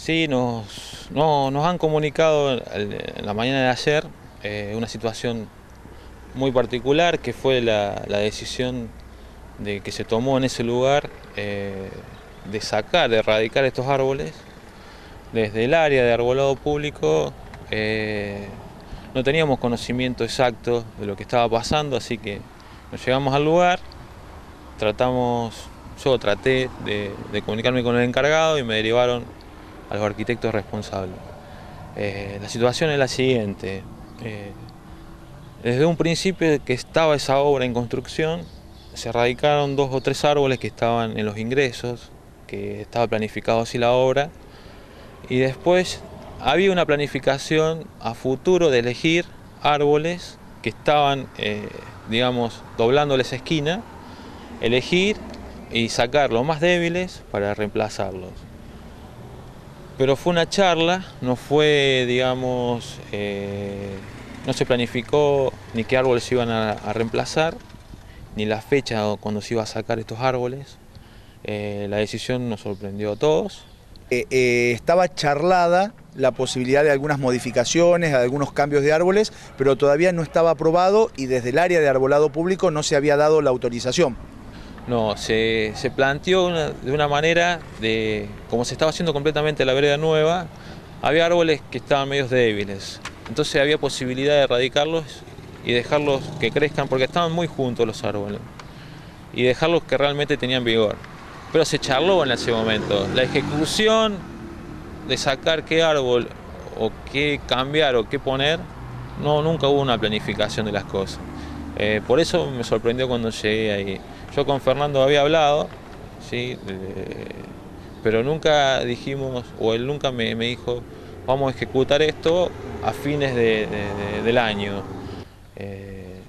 Sí, nos, nos han comunicado en la mañana de ayer eh, una situación muy particular que fue la, decisión de que se tomó en ese lugar eh, de sacar, de erradicar estos árboles. Desde el área de arbolado público eh, no teníamos conocimiento exacto de lo que estaba pasando, así que nos llegamos al lugar, tratamos, yo traté de, de comunicarme con el encargado y me derivaron a los arquitectos responsables. Eh, la situación es la siguiente. Eh, desde un principio que estaba esa obra en construcción, se erradicaron dos o tres árboles que estaban en los ingresos, que estaba planificado así la obra, y después había una planificación a futuro de elegir árboles que estaban, eh, digamos, doblándoles esquina, elegir y sacar los más débiles para reemplazarlos pero fue una charla, no fue, digamos, eh, no se planificó ni qué árboles se iban a, reemplazar, ni la fecha cuando se iba a sacar estos árboles. Eh, la decisión nos sorprendió a todos. Eh, estaba charlada la posibilidad de algunas modificaciones, de algunos cambios de árboles, pero todavía no estaba aprobado y desde el área de arbolado público no se había dado la autorización. No, se, planteó de una manera de, como se estaba haciendo completamente la vereda nueva, había árboles que estaban medios débiles, entonces había posibilidad de erradicarlos y dejarlos que crezcan porque estaban muy juntos los árboles y dejarlos que realmente tenían vigor. Pero se charló en ese momento. La ejecución de sacar qué árbol o qué cambiar o qué poner, no, nunca hubo una planificación de las cosas. Eh, por eso me sorprendió cuando llegué ahí. Yo con Fernando había hablado, ¿sí? pero nunca dijimos, o él nunca me, dijo, vamos a ejecutar esto a fines del año. Eh,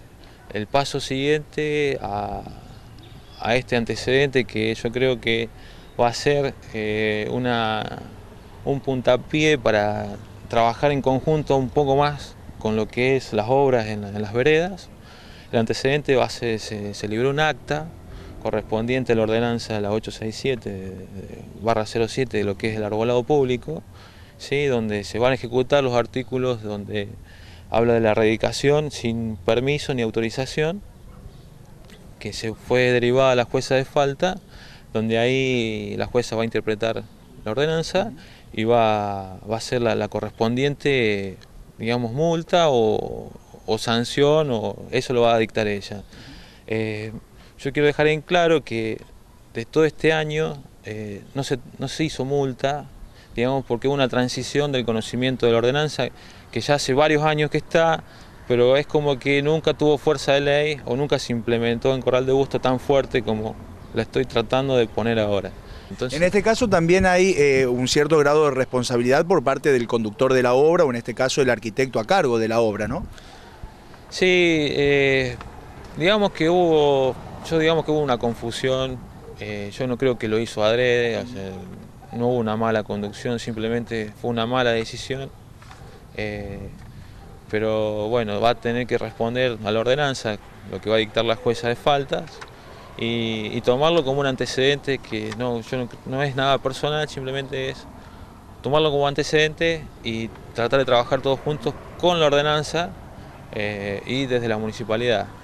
el paso siguiente a, este antecedente que yo creo que va a ser eh, una, un puntapié para trabajar en conjunto un poco más con lo que es las obras en las veredas, el antecedente va se, se libró un acta correspondiente a la ordenanza la 867 barra 07 de lo que es el arbolado público, ¿sí? donde se van a ejecutar los artículos donde habla de la erradicación sin permiso ni autorización, que se fue derivada a la jueza de falta, donde ahí la jueza va a interpretar la ordenanza y va, a ser la, correspondiente, digamos, multa o, o sanción, o eso lo va a dictar ella. Eh, yo quiero dejar en claro que de todo este año eh, no, se, no se hizo multa, digamos, porque hubo una transición del conocimiento de la ordenanza que ya hace varios años que está, pero es como que nunca tuvo fuerza de ley o nunca se implementó en Corral de Busto tan fuerte como la estoy tratando de poner ahora. en este caso también hay eh, un cierto grado de responsabilidad por parte del conductor de la obra, o en este caso el arquitecto a cargo de la obra, ¿no? Sí, eh, digamos que hubo, yo digamos que hubo una confusión, eh, yo no creo que lo hizo adrede, no hubo una mala conducción, simplemente fue una mala decisión. Eh, pero bueno, va a tener que responder a la ordenanza, lo que va a dictar la jueza de faltas, y, tomarlo como un antecedente que no, no es nada personal, simplemente es tomarlo como antecedente y tratar de trabajar todos juntos con la ordenanza eh, y desde la municipalidad.